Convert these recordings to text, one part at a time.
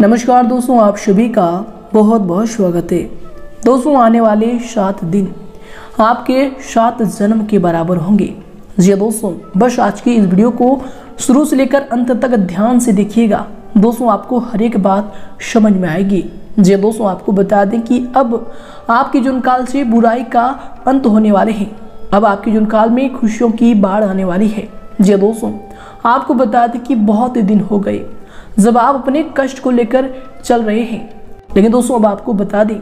नमस्कार दोस्तों, आप सभी का बहुत बहुत स्वागत है। दोस्तों, आने वाले सात दिन आपके सात जन्म के बराबर होंगे। जी हाँ दोस्तों, बस आज की इस वीडियो को शुरू से लेकर अंत तक ध्यान से देखिएगा। दोस्तों, आपको हर एक बात समझ में आएगी। जी हाँ दोस्तों, आपको बता दें कि अब आपके जुन काल से बुराई का अंत होने वाले हैं। अब आपके जुन काल में खुशियों की बाढ़ आने वाली है। जी हाँ दोस्तों, आपको बता दें कि बहुत दिन हो गए। जब आप अपने कष्ट को लेकर चल रहे हैं। लेकिन दोस्तों, अब आपको बता दें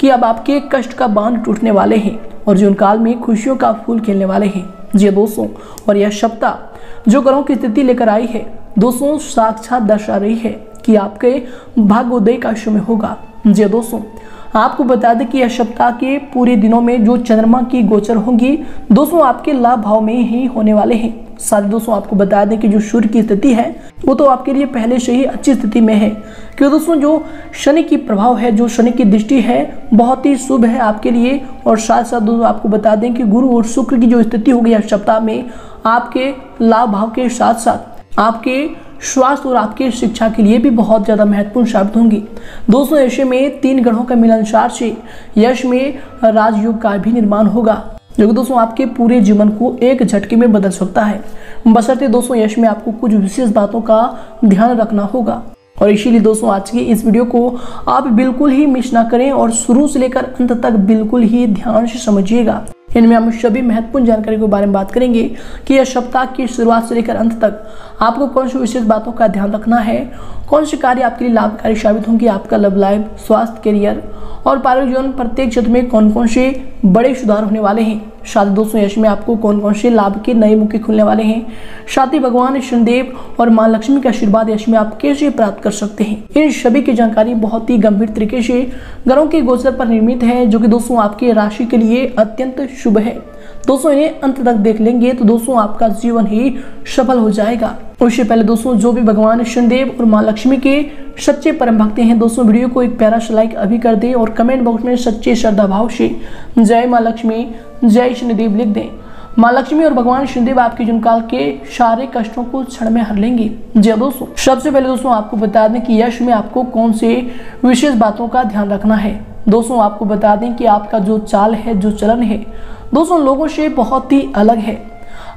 कि अब आपके कष्ट का बाँध टूटने वाले हैं और जीवन काल में खुशियों का फूल खेलने वाले हैं। जी दोस्तों, और यह सप्ताह जो ग्रहों की स्थिति लेकर आई है, दोस्तों, साक्षात दर्शा रही है कि आपके भाग्योदय का समय होगा। जी दोस्तों, आपको बता दें कि यह सप्ताह के पूरे दिनों में जो चंद्रमा की गोचर होंगी, दोस्तों, आपके लाभ भाव में ही होने वाले हैं। साथ दोस्तों आपको बता दें कि जो सूर्य की स्थिति है, वो तो आपके लिए पहले से ही अच्छी स्थिति में है। क्योंकि दोस्तों, जो शनि की प्रभाव है, जो शनि की दृष्टि है, बहुत ही शुभ है आपके लिए। और साथ साथ दोस्तों, आपको बता दें कि गुरु और शुक्र की जो स्थिति होगी इस सप्ताह में, आपके लाभ भाव के साथ साथ आपके स्वास्थ्य और आपके शिक्षा के लिए भी बहुत ज़्यादा महत्वपूर्ण साबित होंगी। दोस्तों, ऐसे में तीन ग्रहों के मिलनसार से यश में राजयोग का भी निर्माण होगा। जो कि दोस्तों, आपके पूरे जीवन को एक झटके में बदल सकता है। बसरते दोस्तों, यश में आपको कुछ विशेष बातों का ध्यान रखना होगा। और इसीलिए दोस्तों, आज की इस वीडियो को आप बिल्कुल ही मिस ना करें और शुरू से लेकर अंत तक बिल्कुल ही ध्यान से समझिएगा। इनमें हम सभी महत्वपूर्ण जानकारी के बारे में बात करेंगे कि यह सप्ताह की शुरुआत से लेकर अंत तक आपको कौन सी विशेष बातों का ध्यान रखना है, कौन से कार्य आपके लिए लाभकारी साबित होंगे, आपका लव लाइफ स्वास्थ्य करियर और पारिवारिक जीवन प्रत्येक क्षेत्र में कौन कौन से बड़े सुधार होने वाले हैं? शादी दोस्तों, यश में आपको कौन कौन से लाभ के नए मुख्य खुलने वाले हैं? साथ ही भगवान शनिदेव और माँ लक्ष्मी का आशीर्वाद यश में आप कैसे प्राप्त कर सकते हैं? इन सभी की जानकारी बहुत ही गंभीर तरीके से घरों के गोचर पर निर्मित है, जो कि दोस्तों, आपकी राशि के लिए अत्यंत शुभ है। दोस्तों, इन्हें अंत तक देख लेंगे तो दोस्तों, आपका जीवन ही सफल हो जाएगा। उससे पहले दोस्तों, जो भी भगवान शनिदेव और माँ लक्ष्मी के सच्चे परम भक्त हैं, दोस्तों, वीडियो को एक प्यारा सा लाइक अभी कर दें और कमेंट बॉक्स में सच्चे श्रद्धा भाव से जय माँ लक्ष्मी, जय शनिदेव लिख दें। माँ लक्ष्मी और भगवान शनिदेव आपके जुनकाल के सारे कष्टों को क्षण में हर लेंगे। जय दोस्तों, सबसे पहले दोस्तों, आपको बता दें कि यश में आपको कौन से विशेष बातों का ध्यान रखना है। दोस्तों, आपको बता दें कि आपका जो चाल है, जो चलन है दोस्तों, लोगों से बहुत ही अलग है।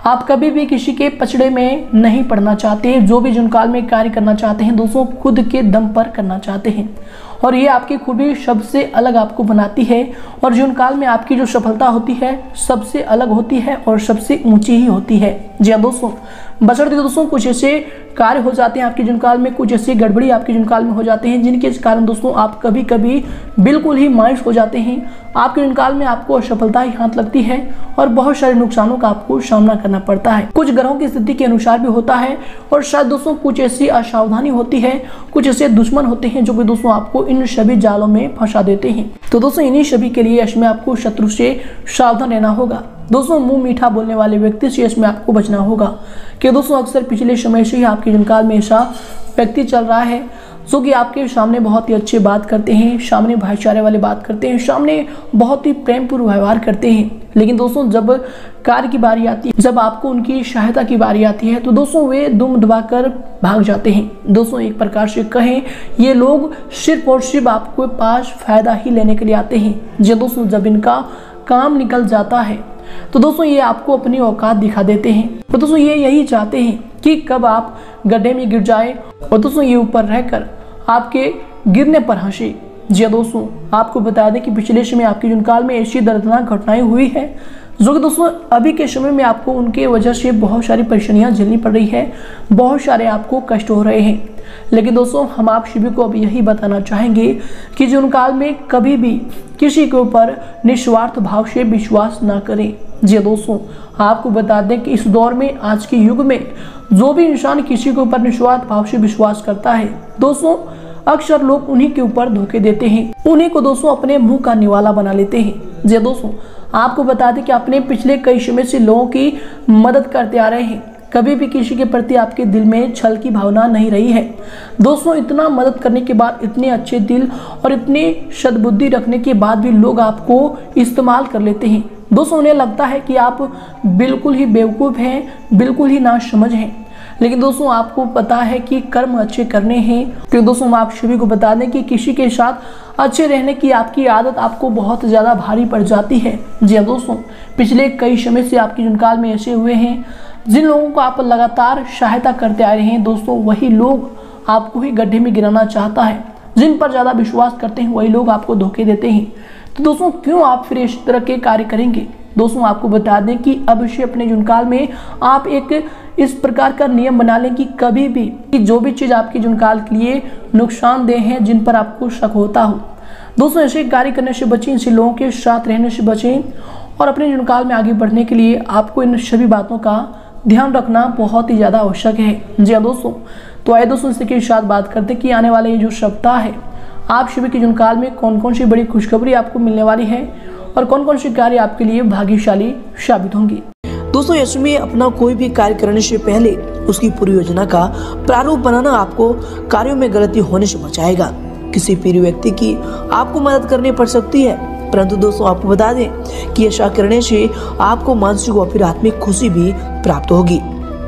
आप कभी भी किसी के पचड़े में नहीं पड़ना चाहते, जो भी जुनकाल में कार्य करना चाहते हैं, दोस्तों, खुद के दम पर करना चाहते हैं। और ये आपकी खूबी सबसे अलग आपको बनाती है। और जीवन काल में आपकी जो सफलता होती है, सबसे अलग होती है और सबसे ऊँची ही होती है। जी हाँ दोस्तों बसरते दोस्तों, कुछ ऐसे कार्य हो जाते हैं आपके जुनकाल में, कुछ ऐसी गड़बड़ी आपके जुनकाल में हो जाते हैं, जिनके कारण दोस्तों आप कभी कभी बिल्कुल ही मायूस हो जाते हैं। आपके जुनकाल में आपको असफलता ही हाथ लगती है और बहुत सारे नुकसानों का आपको सामना करना पड़ता है। कुछ ग्रहों की स्थिति के अनुसार भी होता है और शायद दोस्तों कुछ ऐसी असावधानी होती है, कुछ ऐसे दुश्मन होते हैं जो कि दोस्तों आपको इन सभी जालों में फंसा देते हैं। तो दोस्तों इन्हीं सभी के लिए इसमें आपको शत्रु से सावधान रहना होगा। दोस्तों, मुँह मीठा बोलने वाले व्यक्ति से इसमें आपको बचना होगा। कि दोस्तों, अक्सर पिछले समय से ही आपके जनकाल में ऐसा व्यक्ति चल रहा है, जो कि आपके सामने बहुत ही अच्छे बात करते हैं, सामने भाईचारे वाले बात करते हैं, सामने बहुत ही प्रेमपूर्ण व्यवहार करते हैं। लेकिन दोस्तों, जब कार्य की बारी आती है जब आपको उनकी सहायता की बारी आती है तो दोस्तों, वे दुम दबाकर भाग जाते हैं। दोस्तों, एक प्रकार से कहें, ये लोग सिर्फ़ और सिर्फ़ आपको पास फ़ायदा ही लेने के लिए आते हैं। जब दोस्तों, जब इनका काम निकल जाता है तो दोस्तों, ये आपको अपनी औकात दिखा देते हैं। तो दोस्तों, ये यही चाहते हैं कि कब आप गड्ढे में गिर जाए और दोस्तों, ये ऊपर रहकर आपके गिरने पर हंसे। जी हाँ दोस्तों, आपको बता दें कि पिछले समय आपके जुनकाल में ऐसी दर्दनाक घटनाएँ हुई है जो कि दोस्तों, अभी के समय में आपको उनके वजह से बहुत सारी परेशानियाँ झेलनी पड़ रही है, बहुत सारे आपको कष्ट हो रहे हैं। लेकिन दोस्तों, हम आप सभी को अब यही बताना चाहेंगे कि जुन काल में कभी भी किसी के ऊपर निस्वार्थ भाव से विश्वास ना करें। जी हाँ दोस्तों, आपको बता दें कि इस दौर में, आज के युग में, जो भी इंसान किसी के ऊपर निस्वार्थ भाव से विश्वास करता है, दोस्तों, अक्सर लोग उन्हीं के ऊपर धोखे देते हैं। उन्हीं को दोस्तों अपने मुँह का निवाला बना लेते हैं। जी दोस्तों आपको बता दें कि अपने पिछले कई समय से लोगों की मदद करते आ रहे हैं। कभी भी किसी के प्रति आपके दिल में छल की भावना नहीं रही है। दोस्तों, इतना मदद करने के बाद, इतने अच्छे दिल और इतनी सदबुद्धि रखने के बाद भी लोग आपको इस्तेमाल कर लेते हैं। दोस्तों, उन्हें लगता है कि आप बिल्कुल ही बेवकूफ़ हैं, बिल्कुल ही ना समझ हैं। लेकिन दोस्तों, आपको पता है कि कर्म अच्छे करने हैं। तो दोस्तों आप सभी को बता दें कि किसी के साथ अच्छे रहने की आपकी आदत आपको बहुत ज़्यादा भारी पड़ जाती है। जी हाँ दोस्तों, पिछले कई समय से आपके जुनकाल में ऐसे हुए हैं। जिन लोगों को आप लगातार सहायता करते आ रहे हैं, दोस्तों, वही लोग आपको ही गड्ढे में गिराना चाहता है। जिन पर ज़्यादा विश्वास करते हैं, वही लोग आपको धोखे देते हैं। तो दोस्तों, क्यों आप फिर इस तरह के कार्य करेंगे? दोस्तों, आपको बता दें कि अवश्य अपने जुनकाल में आप एक इस प्रकार का नियम बना लें कि कभी भी, कि जो भी चीज़ आपकी जुनकाल के लिए नुकसानदेह है, जिन पर आपको शक होता हो। दोस्तों, ऐसे कार्य करने से बचें, ऐसे लोगों के साथ रहने से बचें और अपने जुनकाल में आगे बढ़ने के लिए आपको इन सभी बातों का ध्यान रखना बहुत ही ज़्यादा आवश्यक है। जी हाँ दोस्तों तो आए दोस्तों, इसी के साथ बात करते कि आने वाले ये जो सप्ताह है, आप शिविर के जुनकाल में कौन कौन सी बड़ी खुशखबरी आपको मिलने वाली है और कौन कौन सी कार्य आपके लिए भाग्यशाली साबित होंगी। दोस्तों इसमें अपना कोई भी कार्य करने से पहले उसकी पूरी योजना का प्रारूप बनाना आपको कार्यों में गलती होने से बचाएगा। किसी प्रिय व्यक्ति की आपको मदद करनी पड़ सकती है। परंतु दोस्तों, आपको बता दें कि ऐसा करने से आपको मानसिक और फिर आत्मिक खुशी भी प्राप्त होगी।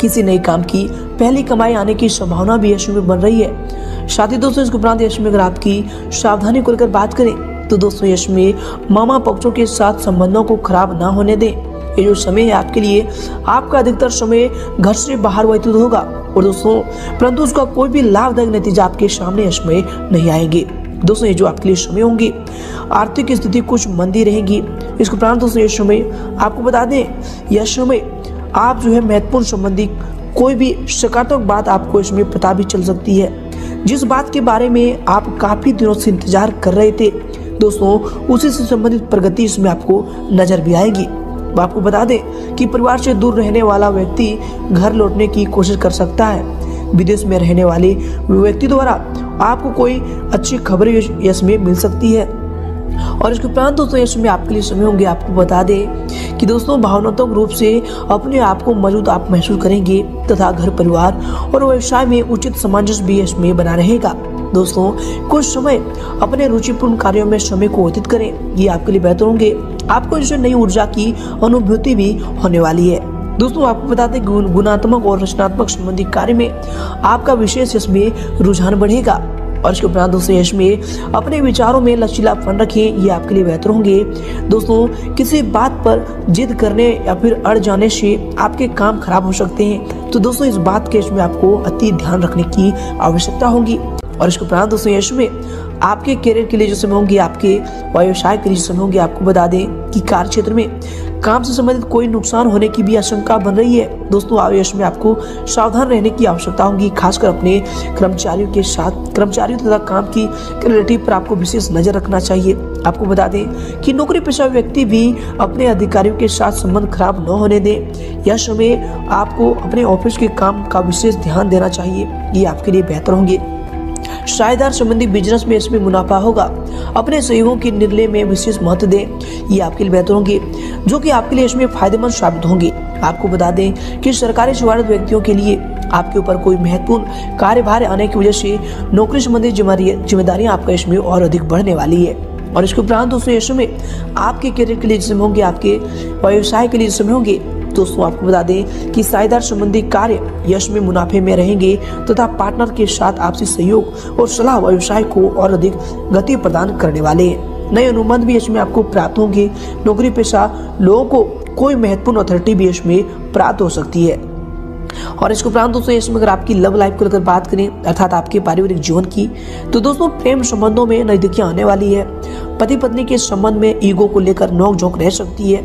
किसी नए काम की पहली कमाई आने की संभावना भी यश में बन रही है। साथ ही दोस्तों, इसके उपरांत यश में अगर आपकी सावधानी को लेकर बात करें तो दोस्तों, यश में मामा पक्षों के साथ संबंधों को खराब ना होने दें। ये जो समय है आपके लिए, आपका अधिकतर समय घर से बाहर व्यतीत होगा। और दोस्तों, परंतु उसका कोई भी लाभदायक नतीजा आपके सामने यश में नहीं आएँगे। दोस्तों, ये जो आपके लिए समय होंगे, आर्थिक स्थिति कुछ मंदी रहेगी। इसके उपरांत दोस्तों ये समय आपको बता दें, यह समय आप जो है महत्वपूर्ण संबंधी कोई भी सकारात्मक बात आपको इसमें पता भी चल सकती है। जिस बात के बारे में आप काफ़ी दिनों से इंतज़ार कर रहे थे, दोस्तों, उसी से संबंधित प्रगति इसमें आपको नज़र भी आएगी। आपको बता दें कि परिवार से दूर रहने वाला व्यक्ति घर लौटने की कोशिश कर सकता है। विदेश में रहने वाले व्यक्ति द्वारा आपको कोई अच्छी खबर इसमें मिल सकती है। और इसके उपरांत दोस्तों इसमें आपके लिए समय होंगे। आपको बता दें कि दोस्तों, भावनात्मक रूप से अपने आप को मौजूद आप महसूस करेंगे तथा घर, परिवार और व्यवसाय में उचित सामंजस्य भी इसमें बना रहेगा। दोस्तों, कुछ समय अपने रुचिपूर्ण कार्यों में समय को व्यतीत करें। ये आपके लिए बेहतर होंगे। आपको इससे नई ऊर्जा की अनुभूति भी होने वाली है। दोस्तों, आपको बता दें गुणात्मक और रचनात्मक संबंधी कार्य में आपका विशेष इसमें रुझान बढ़ेगा। और इसके उपरांत दोस्तों यश में अपने विचारों में लचीलापन रखें। ये आपके लिए बेहतर होंगे। दोस्तों, किसी बात पर जिद करने या फिर अड़ जाने से आपके काम खराब हो सकते हैं। तो दोस्तों, इस बात के इसमें आपको अति ध्यान रखने की आवश्यकता होगी। और इसके उपरांत दोस्तों यश में आपके करियर के लिए जो समय होंगे, आपके व्यवसाय के लिए जो समय होंगे, आपको बता दें कि कार्य क्षेत्र में काम से संबंधित कोई नुकसान होने की भी आशंका बन रही है। दोस्तों आवेश में आपको सावधान रहने की आवश्यकता होगी, खासकर अपने कर्मचारियों के साथ, कर्मचारियों तथा काम की रिलेटिव पर आपको विशेष नज़र रखना चाहिए। आपको बता दें कि नौकरी पेशा व्यक्ति भी अपने अधिकारियों के साथ संबंध खराब न होने दें। यह समय आपको अपने ऑफ़िस के काम का विशेष ध्यान देना चाहिए। ये आपके लिए बेहतर होंगे। साझेदार संबंधी बिज़नेस में इसमें मुनाफा होगा। अपने सहयोगों के निर्णय में विशेष महत्व दें। ये आपके लिए बेहतर होंगे, जो कि आपके लिए इसमें फ़ायदेमंद साबित होंगे। आपको बता दें कि सरकारी सेवारत व्यक्तियों के लिए आपके ऊपर कोई महत्वपूर्ण कार्यभार आने की वजह से नौकरी संबंधी जिम्मेदारियाँ आपका इसमें और अधिक बढ़ने वाली है। और इसके उपरांत दोस्तों यश में आपके करियर के लिए जिसमें होंगे, आपके व्यवसाय के लिए जिसमें होंगे दोस्तों, आपको बता दें कि साझेदार संबंधी कार्य यश में मुनाफे में रहेंगे तथा तो पार्टनर के साथ आपसी सहयोग और सलाह व्यवसाय को और अधिक गति प्रदान करने वाले नए अनुबंध भी इसमें आपको प्राप्त होंगे। नौकरी पेशा लोगों को कोई महत्वपूर्ण अथॉरिटी भी इसमें प्राप्त हो सकती है। और इसके उपरांत दोस्तों इसमें अगर आपकी लव लाइफ को लेकर बात करें, अर्थात आपके पारिवारिक जीवन की तो दोस्तों, प्रेम संबंधों में नजदीकियाँ आने वाली है। पति पत्नी के संबंध में ईगो को लेकर नोक झोंक रह सकती है।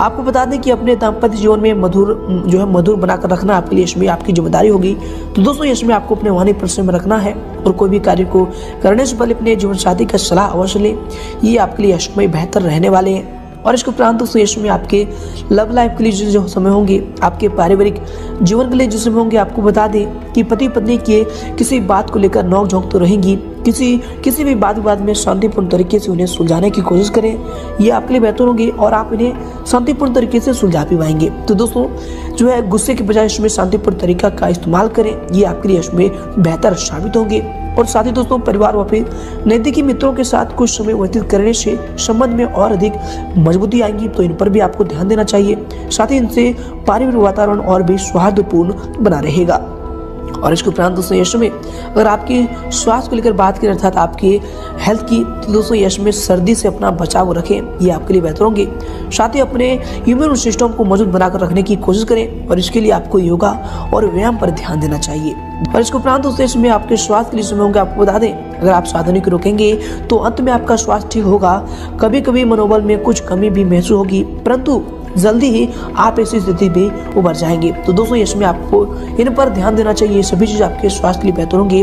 आपको बता दें कि अपने दाम्पत्य जीवन में मधुर, जो है मधुर बनाकर रखना आपके लिए इसमें आपकी ज़िम्मेदारी होगी। तो दोस्तों इसमें आपको अपने वाणी प्रश्न में रखना है और कोई भी कार्य को करने से पहले अपने जीवन साथी का सलाह अवश्य लें। ये आपके लिए यशमय, बेहतर रहने वाले हैं। और इसके उपरांत दोस्तों इसमें आपके लव लाइफ के लिए जो समय होंगे, आपके पारिवारिक जीवन के लिए जो समय होंगे, आपको बता दें कि पति पत्नी के किसी बात को लेकर नोक झोंक तो रहेंगी। किसी किसी भी बात विवाद में शांतिपूर्ण तरीके से उन्हें सुलझाने की कोशिश करें। ये आपके लिए बेहतर होंगे और आप इन्हें शांतिपूर्ण तरीके से सुलझा भी पाएँगे। तो दोस्तों, जो है, गुस्से के बजाय इसमें शांतिपूर्ण तरीका का इस्तेमाल करें। ये आपके लिए इसमें बेहतर साबित होंगे। और साथ ही दोस्तों, परिवार व फिर नजदीकी मित्रों के साथ कुछ समय व्यतीत करने से संबंध में और अधिक मजबूती आएगी तो इन पर भी आपको ध्यान देना चाहिए। साथ ही इनसे पारिवारिक वातावरण और भी सौहार्दपूर्ण बना रहेगा। और इसके उपरांत दोस्तों यश में अगर आपकी स्वास्थ्य को लेकर बात करें, अर्थात आपकी हेल्थ की तो दोस्तों यश में सर्दी से अपना बचाव रखें, ये आपके लिए बेहतर होंगे। साथ ही अपने इम्यून सिस्टम को मज़बूत बनाकर रखने की कोशिश करें और इसके लिए आपको योगा और व्यायाम पर ध्यान देना चाहिए। और इसके उपरांत दोस्तों इसमें आपके स्वास्थ्य के लिए समय होंगे, आपको बता दें, अगर आप साधनों को रोकेंगे तो अंत में आपका स्वास्थ्य ठीक होगा कभी कभी मनोबल में कुछ कमी भी महसूस होगी, परंतु जल्दी ही आप ऐसी स्थिति में उभर जाएँगे। तो दोस्तों इसमें आपको इन पर ध्यान देना चाहिए। सभी चीज़ आपके स्वास्थ्य के लिए बेहतर होंगी।